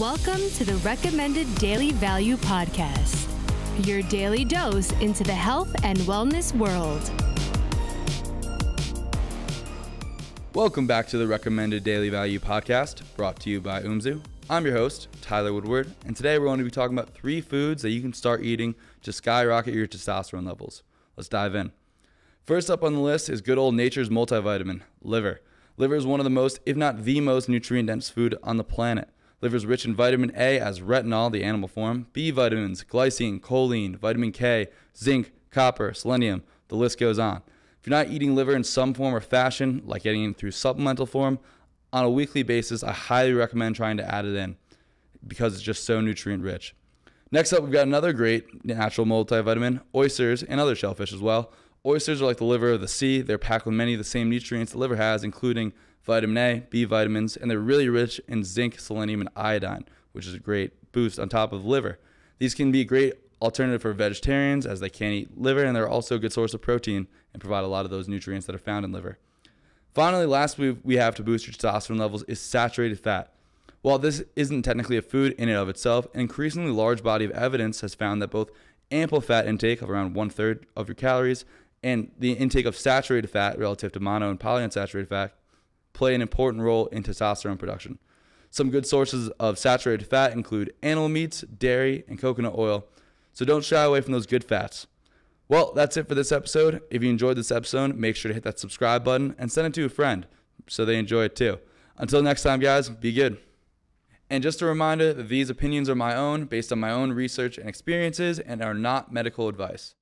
Welcome to the Recommended Daily Value Podcast, your daily dose into the health and wellness world. Welcome back to the Recommended Daily Value Podcast, brought to you by Umzu. I'm your host, Tyler Woodward, and today we're going to be talking about three foods that you can start eating to skyrocket your testosterone levels. Let's dive in. First up on the list is good old nature's multivitamin, liver. Liver is one of the most, if not the most, nutrient dense food on the planet. Liver is rich in vitamin A as retinol, the animal form, B vitamins, glycine, choline, vitamin K, zinc, copper, selenium. The list goes on. If you're not eating liver in some form or fashion, like getting it through supplemental form, on a weekly basis, I highly recommend trying to add it in because it's just so nutrient rich. Next up, we've got another great natural multivitamin, oysters and other shellfish as well. Oysters are like the liver of the sea. They're packed with many of the same nutrients the liver has, including vitamin A, B vitamins, and they're really rich in zinc, selenium, and iodine, which is a great boost on top of the liver. These can be a great alternative for vegetarians as they can't eat liver, and they're also a good source of protein and provide a lot of those nutrients that are found in liver. Finally, last we, we have to boost your testosterone levels is saturated fat. While this isn't technically a food in and of itself, an increasingly large body of evidence has found that both ample fat intake of around one third of your calories and the intake of saturated fat relative to mono and polyunsaturated fat play an important role in testosterone production. Some good sources of saturated fat include animal meats, dairy, and coconut oil, so don't shy away from those good fats. Well, that's it for this episode. If you enjoyed this episode, make sure to hit that subscribe button and send it to a friend so they enjoy it too. Until next time, guys, be good. And just a reminder that these opinions are my own, based on my own research and experiences, and are not medical advice.